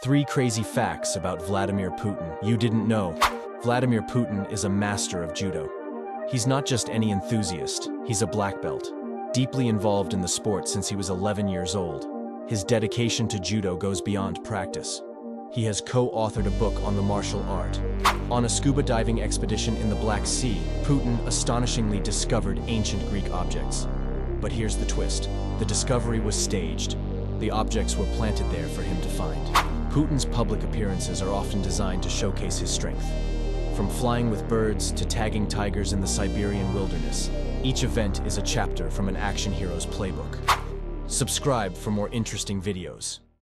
Three crazy facts about Vladimir Putin you didn't know. Vladimir Putin is a master of judo. He's not just any enthusiast, he's a black belt. Deeply involved in the sport since he was 11 years old, his dedication to judo goes beyond practice. He has co-authored a book on the martial art. On a scuba diving expedition in the Black Sea, Putin astonishingly discovered ancient Greek objects. But here's the twist. The discovery was staged. The objects were planted there for him to find. Putin's public appearances are often designed to showcase his strength. From flying with birds to tagging tigers in the Siberian wilderness, each event is a chapter from an action hero's playbook. Subscribe for more interesting videos.